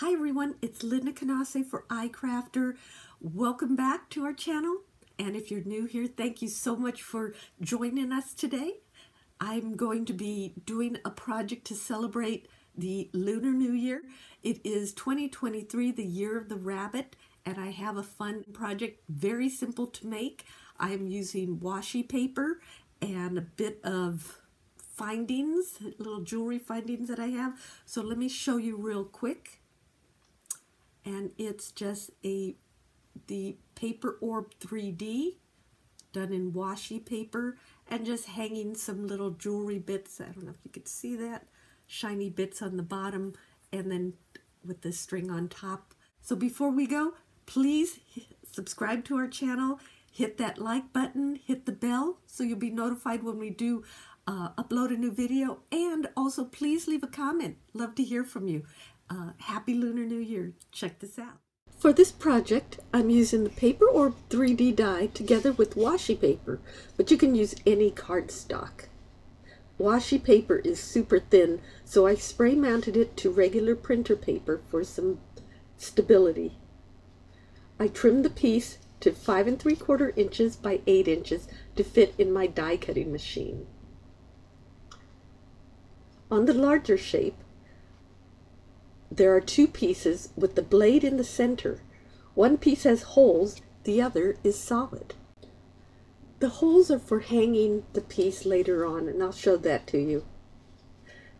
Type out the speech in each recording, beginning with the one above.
Hi everyone, it's Lynda Kanase for iCrafter. Welcome back to our channel. And if you're new here, thank you so much for joining us today. I'm going to be doing a project to celebrate the Lunar New Year. It is 2023, the year of the rabbit, and I have a fun project, very simple to make. I am using washi paper and a bit of findings, little jewelry findings that I have. So let me show you real quick and it's just a the paper orb 3D done in washi paper and just hanging some little jewelry bits. I don't know if you could see that. Shiny bits on the bottom and then with the string on top. So before we go, please subscribe to our channel, hit that like button, hit the bell so you'll be notified when we do uh, upload a new video. And also please leave a comment. Love to hear from you. Uh, happy Lunar New Year. Check this out. For this project, I'm using the Paper Orb 3D die together with washi paper, but you can use any cardstock. Washi paper is super thin, so I spray mounted it to regular printer paper for some stability. I trimmed the piece to five and three quarter inches by eight inches to fit in my die cutting machine. On the larger shape, there are two pieces with the blade in the center. One piece has holes, the other is solid. The holes are for hanging the piece later on, and I'll show that to you.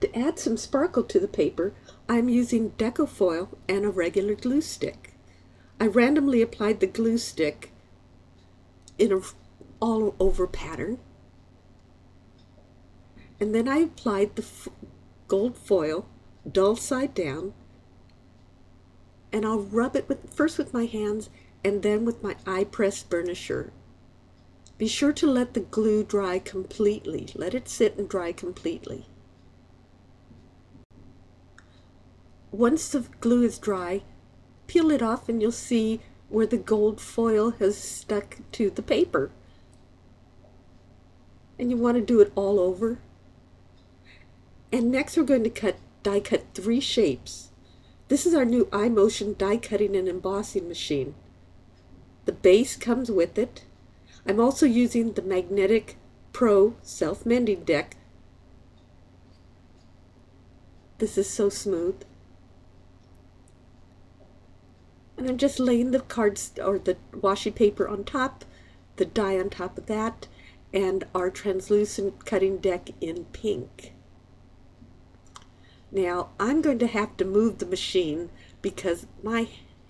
To add some sparkle to the paper, I'm using deco foil and a regular glue stick. I randomly applied the glue stick in a all over pattern. And then I applied the gold foil dull side down and I'll rub it with first with my hands and then with my iPress burnisher. Be sure to let the glue dry completely. Let it sit and dry completely. Once the glue is dry, peel it off and you'll see where the gold foil has stuck to the paper. And you want to do it all over. And next we're going to cut die cut three shapes. This is our new iMotion die cutting and embossing machine. The base comes with it. I'm also using the Magnetic Pro self-mending deck. This is so smooth. And I'm just laying the cards or the washi paper on top, the die on top of that, and our translucent cutting deck in pink. Now I'm going to have to move the machine because my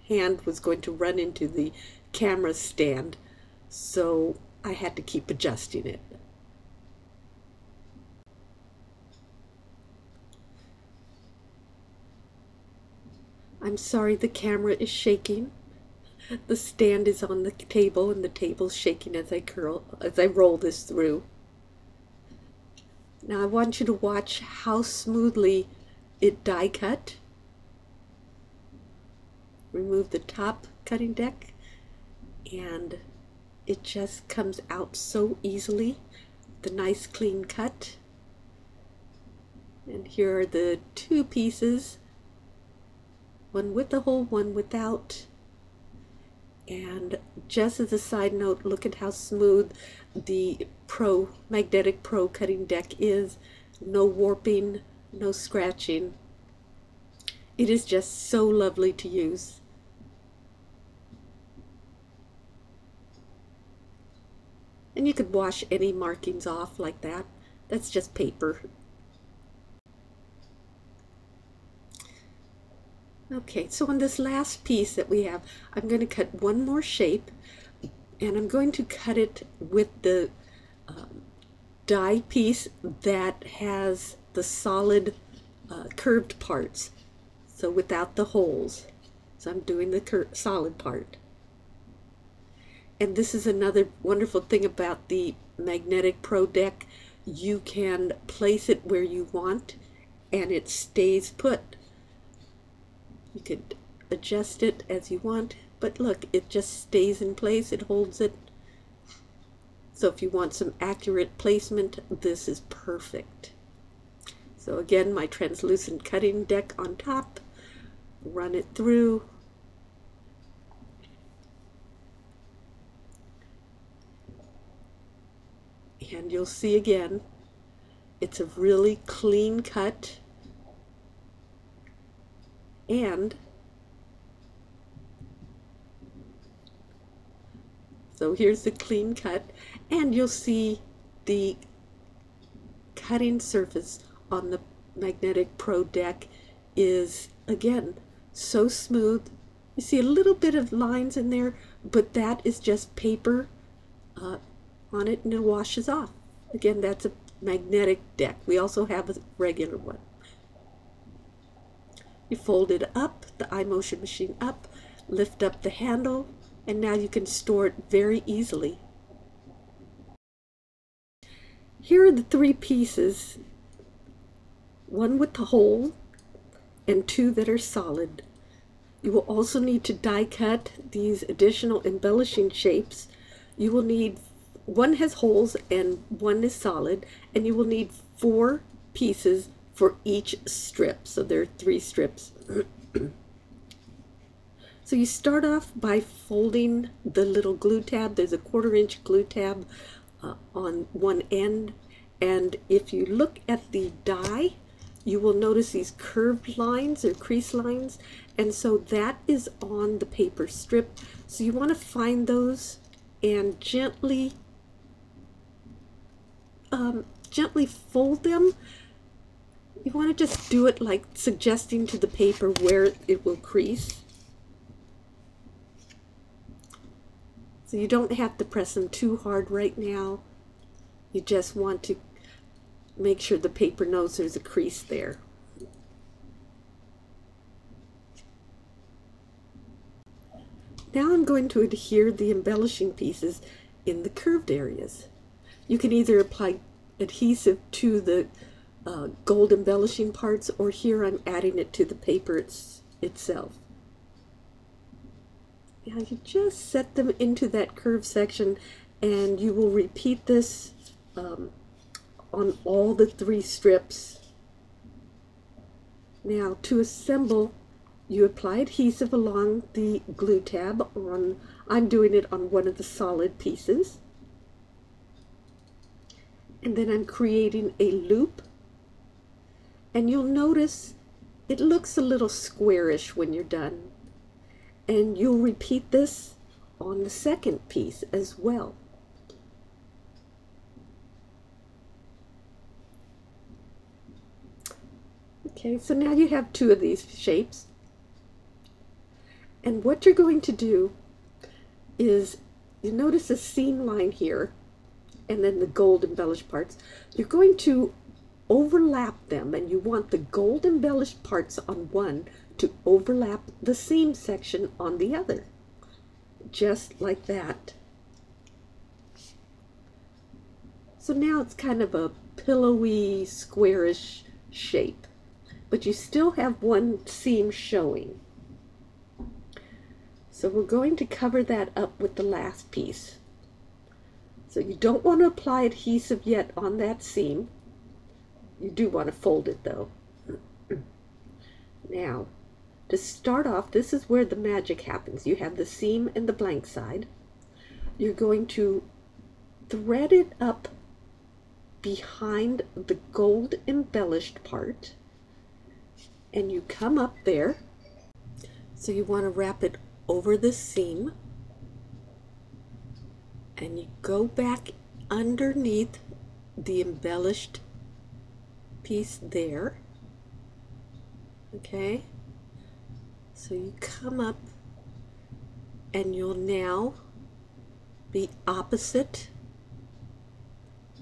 hand was going to run into the camera stand so I had to keep adjusting it. I'm sorry the camera is shaking. The stand is on the table and the table's shaking as I curl as I roll this through. Now I want you to watch how smoothly it die cut. Remove the top cutting deck and it just comes out so easily. The nice clean cut. And here are the two pieces. One with the hole, one without. And just as a side note, look at how smooth the Pro Magnetic Pro cutting deck is. No warping, no scratching. It is just so lovely to use. And you could wash any markings off like that. That's just paper. Okay, so on this last piece that we have, I'm going to cut one more shape and I'm going to cut it with the um, die piece that has the solid uh, curved parts, so without the holes. So I'm doing the solid part. And this is another wonderful thing about the Magnetic Pro deck. You can place it where you want and it stays put. You could adjust it as you want, but look, it just stays in place. It holds it. So if you want some accurate placement, this is perfect. So again, my translucent cutting deck on top, run it through. And you'll see again, it's a really clean cut. And so here's the clean cut. And you'll see the cutting surface on the Magnetic Pro deck is again so smooth. You see a little bit of lines in there but that is just paper uh, on it and it washes off. Again that's a magnetic deck. We also have a regular one. You fold it up, the iMotion machine up, lift up the handle, and now you can store it very easily. Here are the three pieces, one with the hole and two that are solid. You will also need to die cut these additional embellishing shapes. You will need, one has holes and one is solid, and you will need four pieces for each strip. So there are three strips. so you start off by folding the little glue tab. There's a quarter inch glue tab uh, on one end. And if you look at the die, you will notice these curved lines or crease lines. And so that is on the paper strip. So you want to find those and gently um, gently fold them you want to just do it like suggesting to the paper where it will crease. So you don't have to press them too hard right now. You just want to make sure the paper knows there's a crease there. Now I'm going to adhere the embellishing pieces in the curved areas. You can either apply adhesive to the uh, gold embellishing parts or here I'm adding it to the paper it's, itself. Now you just set them into that curved section and you will repeat this um, on all the three strips. Now to assemble you apply adhesive along the glue tab on I'm doing it on one of the solid pieces and then I'm creating a loop and you'll notice it looks a little squarish when you're done. And you'll repeat this on the second piece as well. Okay, so now you have two of these shapes. And what you're going to do is, you notice a seam line here, and then the gold embellished parts. You're going to overlap them and you want the gold embellished parts on one to overlap the seam section on the other. Just like that. So now it's kind of a pillowy, squarish shape, but you still have one seam showing. So we're going to cover that up with the last piece. So you don't want to apply adhesive yet on that seam you do want to fold it though. now, to start off, this is where the magic happens. You have the seam and the blank side. You're going to thread it up behind the gold embellished part and you come up there. So you want to wrap it over the seam and you go back underneath the embellished piece there. Okay, so you come up and you'll now be opposite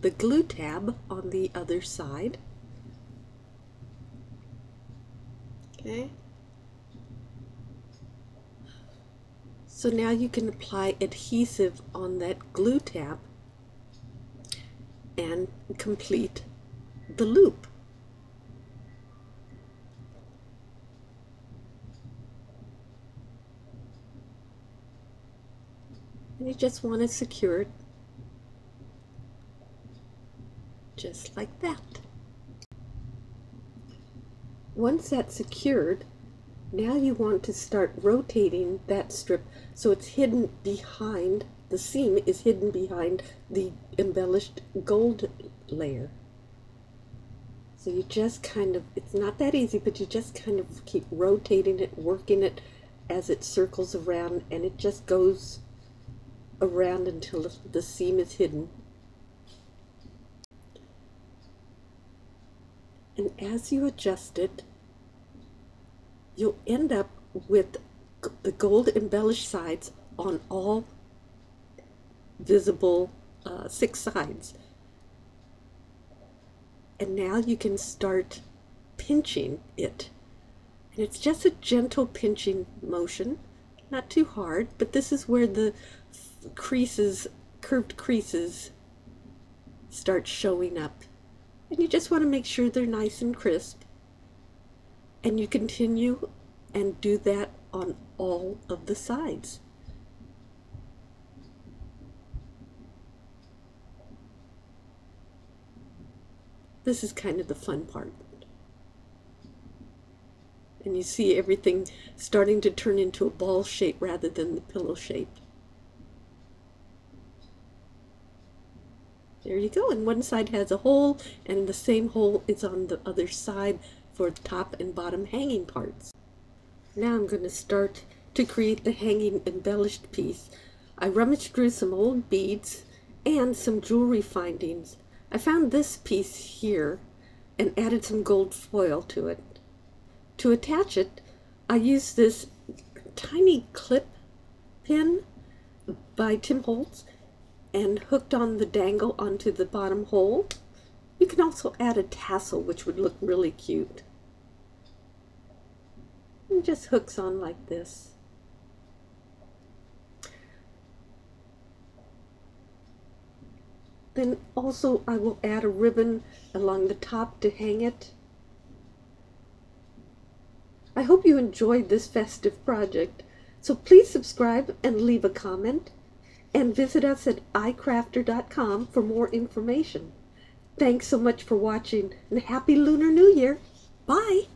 the glue tab on the other side. Okay. So now you can apply adhesive on that glue tab and complete the loop. And you just want to secure it just like that. Once that's secured, Now you want to start rotating that strip so it's hidden behind, the seam is hidden behind the embellished gold layer. So you just kind of, it's not that easy, but you just kind of keep rotating it, working it as it circles around and it just goes around until the seam is hidden. And as you adjust it, you'll end up with the gold embellished sides on all visible uh, six sides. And now you can start pinching it. And it's just a gentle pinching motion, not too hard, but this is where the creases, curved creases, start showing up. And you just want to make sure they're nice and crisp. And you continue and do that on all of the sides. This is kind of the fun part. And you see everything starting to turn into a ball shape rather than the pillow shape. There you go. And one side has a hole, and the same hole is on the other side for the top and bottom hanging parts. Now I'm going to start to create the hanging embellished piece. I rummaged through some old beads and some jewelry findings I found this piece here and added some gold foil to it. To attach it, I used this tiny clip pin by Tim Holtz and hooked on the dangle onto the bottom hole. You can also add a tassel, which would look really cute. And just hooks on like this. Then also I will add a ribbon along the top to hang it. I hope you enjoyed this festive project, so please subscribe and leave a comment, and visit us at icrafter.com for more information. Thanks so much for watching, and Happy Lunar New Year! Bye!